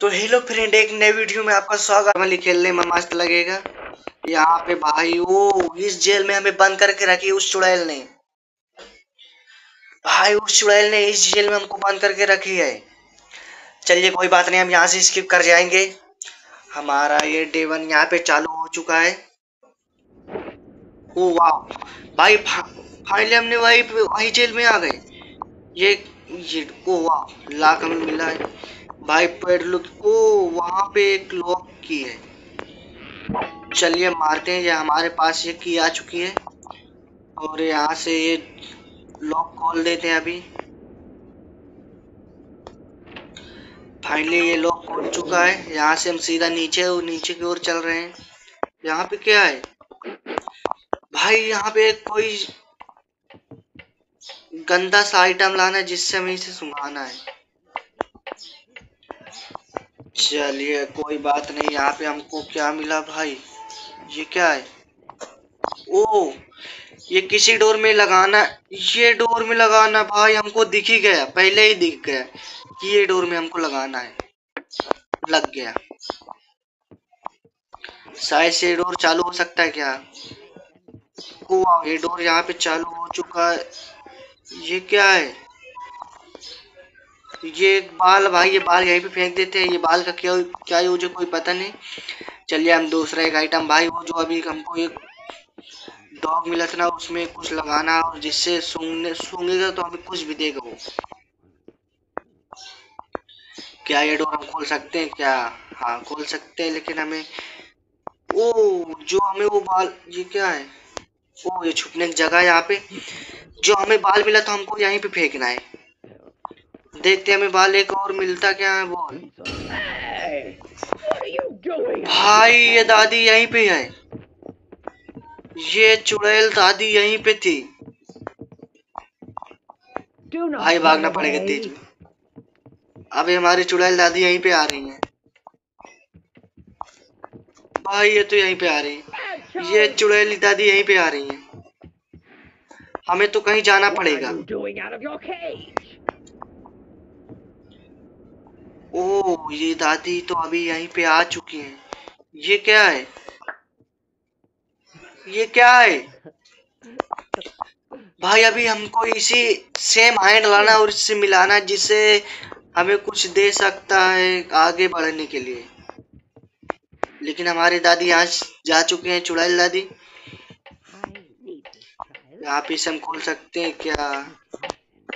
तो hello friend, एक नए वीडियो में आपका स्वागत वाली खेलने में मस्त लगेगा। यहाँ पे भाई, वो इस जेल में हमें बंद करके रखी उस चुड़ैल ने। भाई, उस चुड़ैल ने इस जेल में हमको बंद करके रखी है। चलिए, कोई बात नहीं, हम यहाँ से स्किप कर जाएँगे। हमारा ये डे वन यहाँ पे चालू हो चुका है। ओ, वाह। भाई फाइनली हमने वही वही जेल में आ गए। ये ये, ओ, वाह। लाख हमें मिला है। भाई पेड़ लुक ओ वहाँ पे एक लॉक की है। चलिए मारते हैं, ये हमारे पास ये की आ चुकी है। और यहाँ से ये लॉक खोल देते हैं अभी। फाइनली ये लॉक खोल चुका है। यहाँ से हम सीधा नीचे और नीचे की ओर चल रहे हैं। यहाँ पे क्या है? भाई यहाँ पे कोई गंदा सा आइटम लाना है जिससे हमें इसे सुंघाना है। चलिए, कोई बात नहीं, यहाँ पे हमको क्या मिला भाई? ये क्या है? ओ, ये किसी डोर में लगाना, ये डोर में लगाना भाई, हमको दिख ही गया, पहले ही दिख गया कि ये डोर में हमको लगाना है। लग गया। शायद से डोर चालू हो सकता है क्या? ये डोर यहाँ पे चालू हो चुका है। ये क्या है? ये बाल भाई, ये बाल यहीं पे फेंक देते हैं। ये बाल का क्या क्या यूज़ है कोई पता नहीं। चलिए हम दूसरा एक आइटम भाई, वो जो अभी हमको एक डॉग मिला था ना, उसमें कुछ लगाना और जिससे सूंघने, सूंघेगा तो हमें कुछ भी देगा वो। क्या ये डोर हम खोल सकते हैं? क्या? हाँ खोल सकते हैं, लेकिन हमें ओ, जो हमें वो बाल, ये क्या है? ओ, ये छुपने की जगह है यहाँ पे। जो हमें बाल मिला तो हमको यहीं पे फेंकना है। देखते हमें बाल एक और मिलता क्या है बोल। भाई ये दादी यहीं पे है। ये चुड़ैल दादी यहीं पे थी। भाई भागना पड़ेगा तेज। अभी हमारी चुड़ैल दादी यहीं पे आ रही है। भाई ये तो यहीं पे आ रही है। ये चुड़ैल दादी यहीं पे आ रही है। हमें तो कहीं जाना पड़ेगा। ओ ये दादी तो अभी यहीं पे आ चुकी हैं। ये क्या है? ये क्या है? भाई, अभी हमको इसी सेम हैंड लाना और इससे मिलाना जिससे हमें कुछ दे सकता है आगे बढ़ने के लिए। लेकिन हमारे दादी यहाँ जा चुके हैं, चुड़ैल दादी। यहाँ पे इसे हम खोल सकते हैं क्या?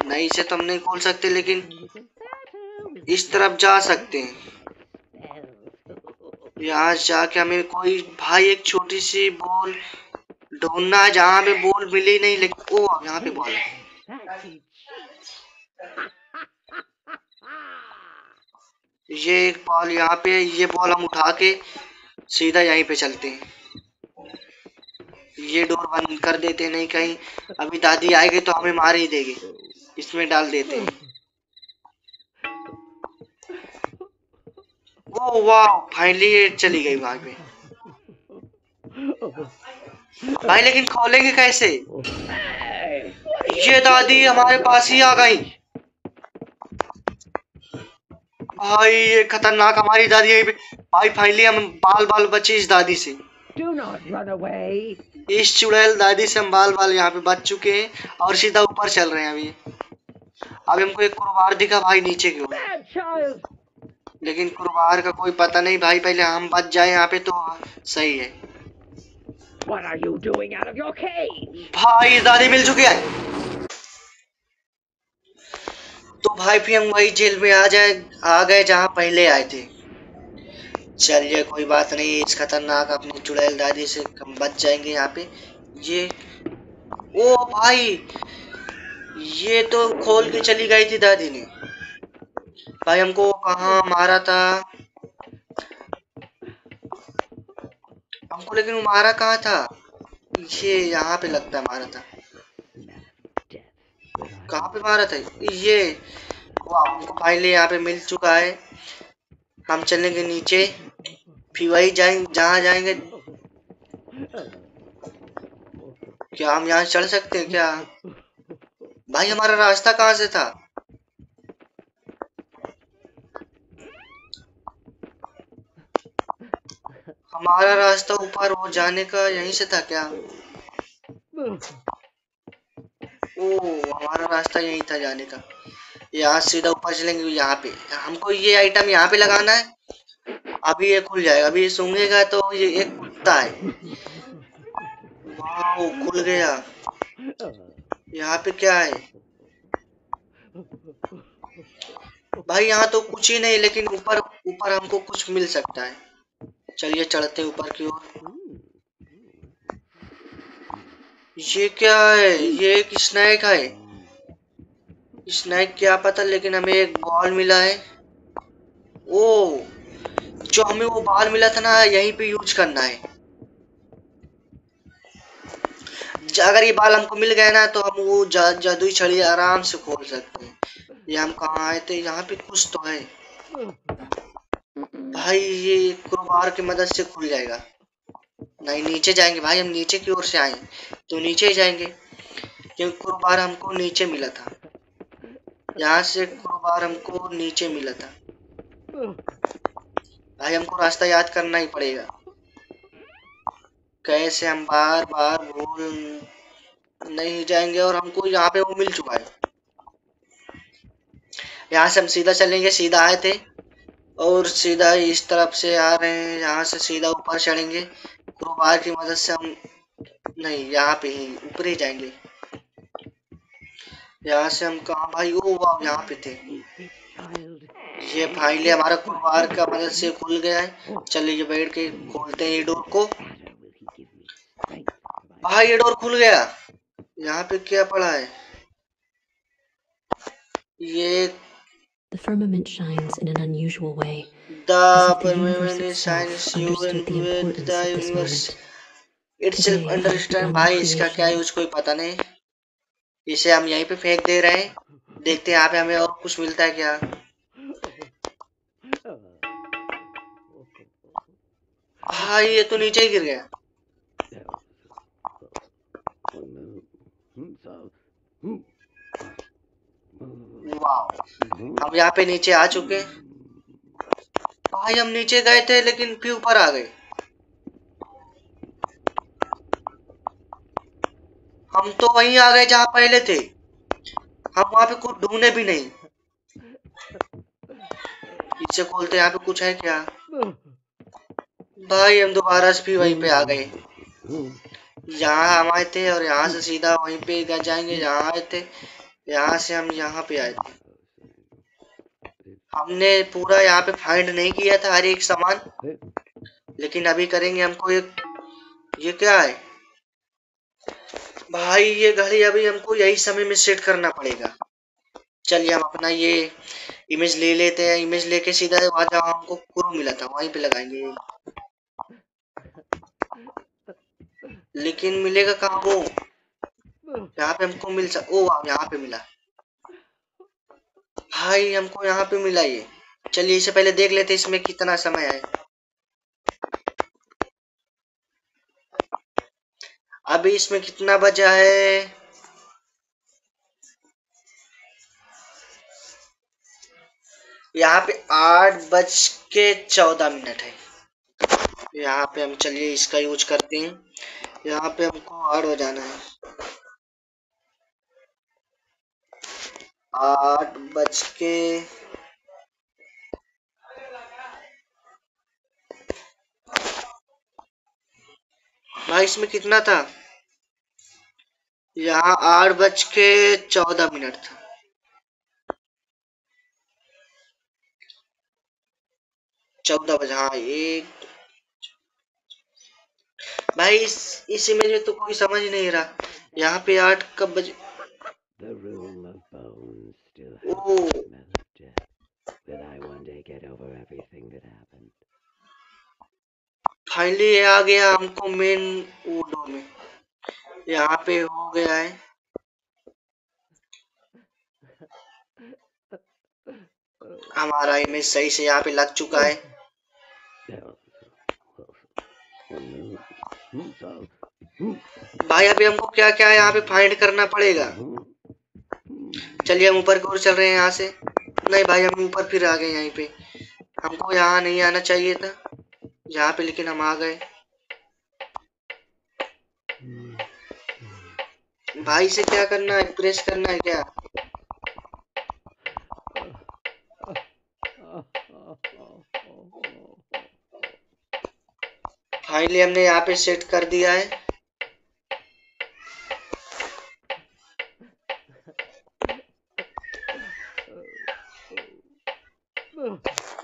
नहीं से तो हम नहीं खोल सकते, लेकिन इस तरफ़ जा सकते हैं। यहाँ जाके हमें कोई भाई एक छोटी सी बॉल ढूंढना है, जहाँ हमें बॉल मिली नहीं, लेकिन ओ यहाँ पे बॉल। है ये एक बॉल यहाँ पे, ये बॉल हम उठा के सीधा यहीं पे चलते हैं। ये डोर बंद कर देते नहीं कहीं। अभी दादी आएगी तो हमें मार ही देगी। इसमें डाल देते हैं। ओ वाह फाइनली ये चली गई वहाँ पे भाई लेकिन खोलेंगे कैसे? ये दादी हमारे पास ही आ गई। भाई ये खतरनाक हमारी दादी पे भाई फाइनली हम बाल बाल बचे इस दादी से। इस चुड़ैल दादी से हम बाल बाल यहाँ पे बच चुके हैं और सीधा ऊपर चल रहे हैं अभी। अभी हमको एक कुरबार दिखा भाई नीचे की ओर। लेकिन कुरबार का कोई पता नहीं भाई पहले हम बच जाए यहाँ पे तो सही है। What are you doing out of your? भाई दादी मिल चुकी है। तो भाई फिर हम वही जेल में आ जाए आ गए जहाँ पहले आए थे। चलिए कोई बात नहीं इस खतरनाक अपनी चुड़ैल दादी से हम बच जाएँगे यहाँ पे। ये ओ भाई ये तो खोल के चली गई थी दादी ने। भाई हमको कहा मारा था? हमको लेकिन मारा कहा था? ये यहाँ पे लगता है मारा था। कहाँ पे मारा था? ये। हमको फाइनली यहाँ पे मिल चुका है। हम चलेंगे नीचे फिर वही जाएँगे जहाँ जाएँगे। क्या हम यहाँ चल सकते हैं क्या? भाई, हमारा रास्ता कहाँ से था? हमारा रास्ता ऊपर वो जाने का यहीं से था क्या? ओ, हमारा रास्ता यही था जाने का। यहाँ सीधा ऊपर चलेंगे यहाँ पे। हमको ये आइटम यहाँ पे लगाना है। अभी ये खुल जाएगा। अभी ये सूंघेगा तो ये एक कुत्ता है। वाह खुल गया। यहाँ पे क्या है? भाई, यहाँ तो कुछ ही नहीं, लेकिन ऊपर ऊपर हमको कुछ मिल सकता है। चलिए चढ़ते ऊपर की ओर। ये क्या है? ये एक स्नैक है। स्नैक क्या पता लेकिन हमें एक बॉल मिला है। ओ जो हमें वो बॉल मिला था ना यहीं पे यूज़ करना है। अगर ये बाल हमको मिल गए ना तो हम वो जा, जादुई छड़ी आराम से खोल सकते हैं। ये हम कहाँ आए थे? यहाँ पे कुछ तो है। भाई, ये क्रोबार की मदद से खुल जाएगा। नहीं, नीचे जाएँगे भाई, हम नीचे की ओर से आए। तो नीचे ही जाएँगे, क्योंकि क्रोबार हमको नीचे मिला था। यहाँ से क्रोबार हमको नीचे मिला था। भाई, हमको रास्ता याद करना ही पड़ेगा। कैसे हम बार बार भूल नहीं जाएँगे और हमको यहाँ पे वो मिल चुका है। यहाँ से हम सीधा चलेंगे, सीधा आए थे। और सीधा इस तरफ़ से आ रहे हैं, यहाँ से सीधा ऊपर चढ़ेंगे क्रोबार की मदद से हम, नहीं, यहाँ पे ही, ऊपर ही जाएँगे। यहाँ से हम कहा, भाई, ओ, वाह, यहाँ पे थे। ये फाइनली हमारा क्रोबार का मदद से खुल गया है। चलिए बैठ के खोलते हैं ये डोर को। भाई, ये डोर खुल गया। यहाँ पे क्या पड़ा है? ये The firmament shines in an unusual way. The firmament shines understood the importance the of this universe. moment. Itself understand भाई इसका. क्या यूज़ कोई पता नहीं इसे हम यहीं पे फेंक दे रहे हैं देखते हैं यहाँ पे हमें और कुछ मिलता है क्या भाई ये तो नीचे ही गिर गया वाह हम यहाँ पे नीचे आ चुके। भाई, हम नीचे गए थे, लेकिन फिर ऊपर आ गए। हम तो वहीं आ गए जहाँ पहले थे। हम वहाँ पे कुछ ढूंढे भी नहीं। पीछे खोलते यहाँ पे कुछ है क्या? भाई, हम दोबारा से भी वहीं पे आ गए। यहाँ हम आए थे और यहाँ से सीधा वहीं पे जाएँगे, जहाँ आए थे। यहाँ से हम यहाँ पे आए थे। हमने पूरा यहाँ पे फाइंड नहीं किया था हर एक सामान, लेकिन अभी करेंगे हमको एक ये क्या है? भाई, ये घड़ी अभी हमको यही समय में सेट करना पड़ेगा। चलिए हम अपना ये इमेज ले लेते हैं। इमेज लेके सीधा वहाँ जहाँ हमको क्रू मिला था, वहीं पे लगाएँगे। लेकिन मिलेगा कहाँ वो? यहाँ पे हमको मिल सक ओ वाह, यहाँ पे मिला। भाई, हमको यहाँ पे मिला ये। चलिए, इसे पहले देख लेते इसमें कितना समय है। अभी इसमें कितना बचा है? यहाँ पे आठ बज के चौदह मिनट है। यहाँ पे हम चलिए इसका यूज़ करते हैं। यहाँ पे हमको आठ बजाना है। आठ बज के भाई, इसमें कितना था? यहाँ आठ बज के चौदह मिनट था। चौदह बजे हाँ एक, भाई, इस इस इमेज में तो कोई समझ नहीं रहा। यहाँ पे आठ कब बजे smell of death. Will I one day get over everything that happened? Finally आ गया हमको मेन वुडो में यहाँ पे हो गया है हमारा इमेज सही से यहाँ पे लग चुका है भाई, अभी हमको क्या क्या यहाँ पे फाइंड करना पड़ेगा चलिए हम ऊपर की ओर चल रहे हैं यहाँ से। नहीं भाई, हम ऊपर फिर आ गए यहीं पे। हमको यहाँ नहीं आना चाहिए था। यहाँ पे लेकिन हम आ गए। भाई से क्या करना है? प्रेस करना है क्या? फाइनली हमने यहाँ पे सेट कर दिया है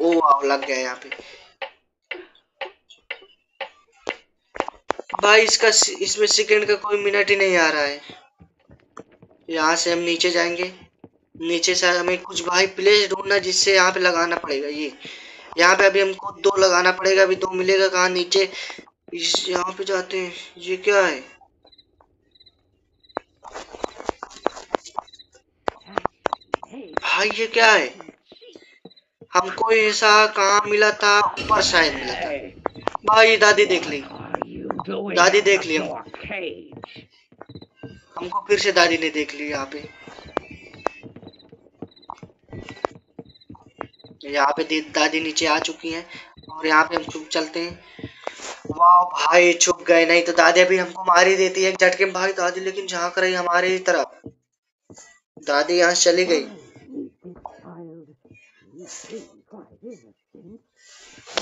ओ वाव लग गया यहाँ पे। भाई, इसका इसमें सेकंड का कोई मिनट ही नहीं आ रहा है। यहाँ से हम नीचे जाएँगे। नीचे से हमें कुछ भाई प्लेस ढूंढना जिससे यहाँ पे लगाना पड़ेगा। ये, यहाँ पे अभी हमको दो लगाना पड़ेगा। अभी दो मिलेगा कहाँ? नीचे। इस, यहाँ पे जाते हैं। ये क्या है? भाई, ये क्या है? हमको ऐसा कहाँ मिला था? ऊपर शायद मिला था। भाई दादी देख ली। दादी देख लिया। हमको फिर से दादी ने देख लिया यहाँ पे। यहाँ पे दादी नीचे आ चुकी हैं और यहाँ पे हम चुप चलते हैं। वाह भाई, छुप गए। नहीं तो दादी अभी हमको मार देती है। झटके भाई दादी, लेकिन झाँक रही हमारे तरफ़। दादी यहाँ चली गई।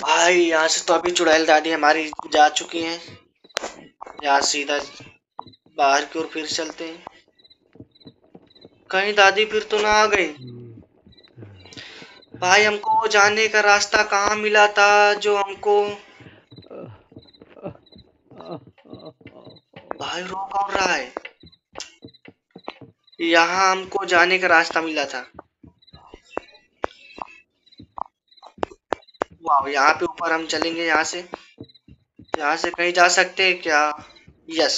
भाई, यहाँ से तो अभी चुड़ैल दादी हमारी जा चुकी हैं। यहाँ सीधा बाहर की ओर फिर चलते हैं। कहीं दादी फिर तो ना आ गई। भाई, हमको जाने का रास्ता कहाँ मिला था जो हमको भाई रो कौन रहा है। यहाँ हमको जाने का रास्ता मिला था। वाह, यहाँ पे ऊपर हम चलेंगे, यहाँ से यहाँ से कहीं जा सकते हैं क्या? यस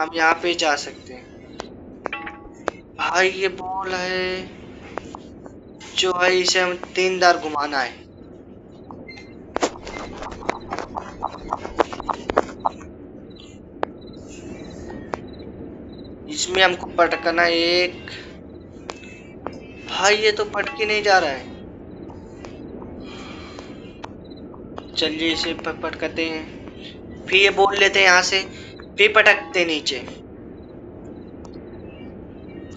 हम यहाँ पे जा सकते हैं। भाई, ये बॉल है जो है, इसे हम तीन बार घुमाना है। इसमें हमको पटकना एक। भाई, ये तो पटके नहीं जा रहा है। चलिए इसे पटपट पटकते हैं। फिर ये बोल लेते हैं यहाँ से, फिर पटकते नीचे।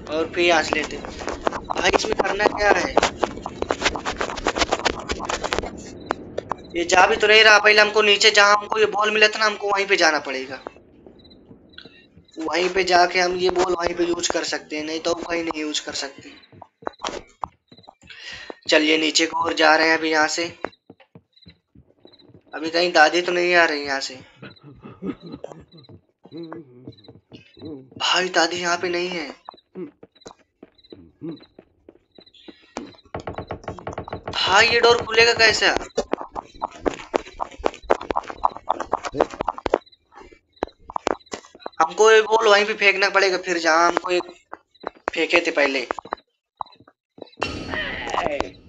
और फिर यहाँ से लेते भाई, इसमें करना क्या है? ये जा भी तो नहीं रहा। पहले हमको नीचे, जहाँ हमको ये बॉल मिला था ना, हमको वहीं पे जाना पड़ेगा। वहीं पे जाके हम ये बॉल वहीं पे यूज़ कर सकते हैं। नहीं तो कहीं नहीं यूज़ कर सकते। चलिए नीचे को और जा रहे हैं अभी यहाँ से। अभी कहीं दादी तो नहीं आ रही यहाँ से। भाई, दादी यहाँ पे नहीं है। भाई, ये डोर खुलेगा कैसे? हमको ये बॉल, वहीं पे फेंकना पड़ेगा, फिर जहाँ हमको एक फेंके थे पहले।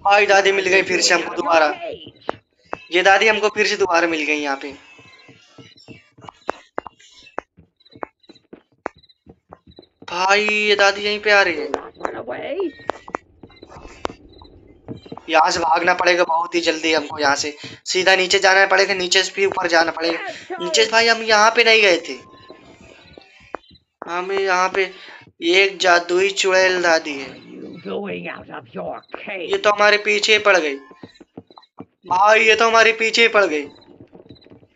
भाई, दादी मिल गई फिर से हमको दोबारा। ये दादी हमको फिर से दोबारा मिल गई यहाँ पे। भाई ये दादी यहीं पे आ रही है। यहाँ से भागना पड़ेगा बहुत ही जल्दी हमको यहाँ से। सीधा नीचे जाना पड़ेगा नीचे से फिर ऊपर जाना पड़ेगा। नीचे से भाई हम यहाँ पे नहीं गए थे। हम यहाँ पे एक जादुई चुड़ैल दादी है। ये तो हमारे पीछे पड़ गई। भाई ये तो हमारे पीछे ही पड़ गई।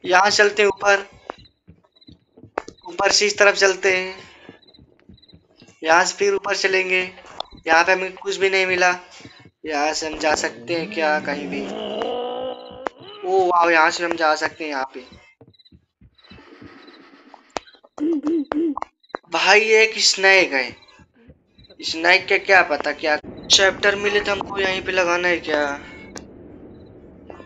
यहाँ चलते ऊपर। ऊपर से इस तरफ़ चलते हैं। यहाँ से फिर ऊपर चलेंगे। यहाँ पे हमें कुछ भी नहीं मिला। यहाँ से हम जा सकते हैं क्या, कहीं भी। ओ, वाह, यहाँ से हम जा सकते हैं यहाँ पे। भाई एक स्नैक है। स्नैक का क्या पता, क्या चैप्टर मिले तो हमको यहीं पे लगाना है क्या?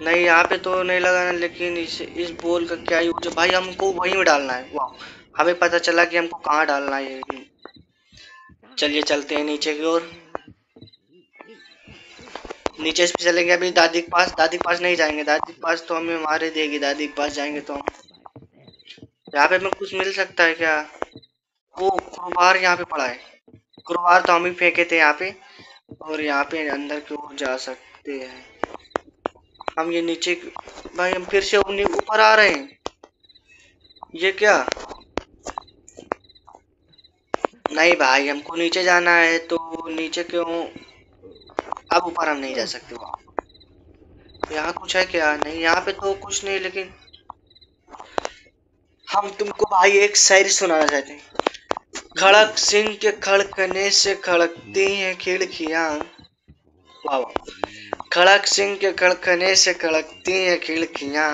नहीं, यहाँ पे तो नहीं लगाना, लेकिन इस इस बॉल का क्या यूज़ है? भाई, हमको वहीं में डालना है। वाह हमें पता चला कि हमको कहाँ डालना है चलिए, चलते हैं नीचे की ओर. नीचे से चलेंगे अभी दादी के पास. दादी के पास नहीं जाएँगे. दादी के पास तो हमें मारे देगी. दादी के पास जाएँगे तो. हम यहाँ पे हमें कुछ मिल सकता है क्या? वो कुरबार यहाँ पे पड़ा है. कुरबार तो हम ही फेंके थे यहाँ पे. और यहाँ पे अंदर की ओर जा सकते हैं. हम ये नीचे, भाई हम फिर से ऊपर आ रहे हैं। ये क्या? नहीं भाई, हमको नीचे जाना है तो नीचे क्यों? अब ऊपर हम नहीं जा सकते वहाँ। यहाँ कुछ है क्या? नहीं, यहाँ पे तो कुछ नहीं, लेकिन हम तुमको भाई एक शायरी सुनाना चाहते हैं। खड़क सिंह के खड़कने से खड़कती हैं खिड़कियाँ। वाह। खड़क सिंह के खड़कने से खड़कती हैं खिड़कियाँ।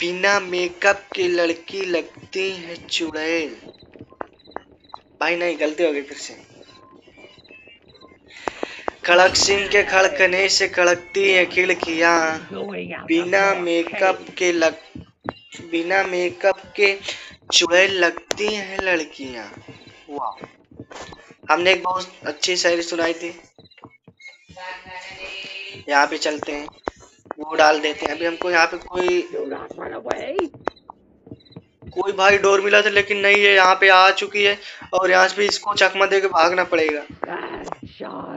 बिना मेकअप की लड़की लगती है चुड़ैल भाई, नहीं, गलती हो गई फिर से। खड़क सिंह के खड़कने से खड़कती हैं खिड़कियाँ। बिना मेकअप के लग, बिना मेकअप के चुड़ैल लगती हैं लड़कियाँ। वाह। हमने एक बहुत अच्छी शायरी सुनाई थी। यहाँ पे चलते हैं। वो डाल देते हैं। अभी हमको यहाँ पे कोई. कोई भाई डोर मिला था, लेकिन नहीं है। यहाँ पे आ चुकी है और यहाँ से भी इसको चकमा दे के भागना पड़ेगा।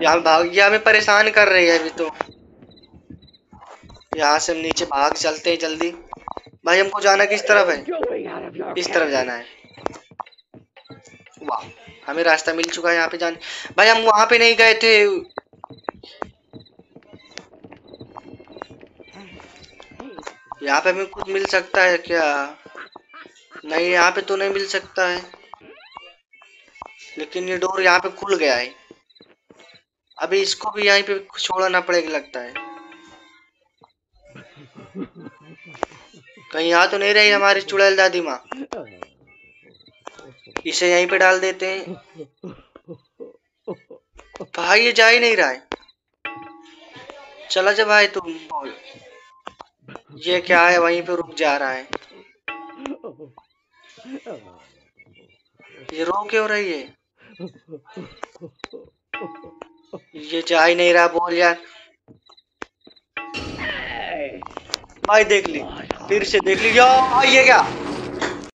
यहाँ भाग ये हमें परेशान कर रही है अभी तो। यहाँ से हम नीचे भाग चलते हैं जल्दी। भाई, हमको जाना किस तरफ़ है? इस तरफ़ जाना है? वाह, हमें रास्ता मिल चुका है यहाँ पे जाने। भाई, हम वहाँ पे नहीं गए थे। यहाँ पे हमें कुछ मिल सकता है क्या? नहीं, यहाँ पे तो नहीं मिल सकता है। लेकिन ये डोर यहाँ पे खुल गया है। अभी इसको भी यहीं पे छोड़ना पड़ेगा लगता है। कहीं यहाँ तो नहीं रही हमारी चुड़ैल दादी माँ। इसे यहीं पे डाल देते हैं। भाई, ये जा ही नहीं रहा है। चला जा भाई तुम। बोल ये क्या है? वहीं पे रुक जा रहा है। ये रो क्यों रही है? ये जा ही नहीं रहा बोल यार। भाई देख ली, फिर से देख ली। यो, ये क्या?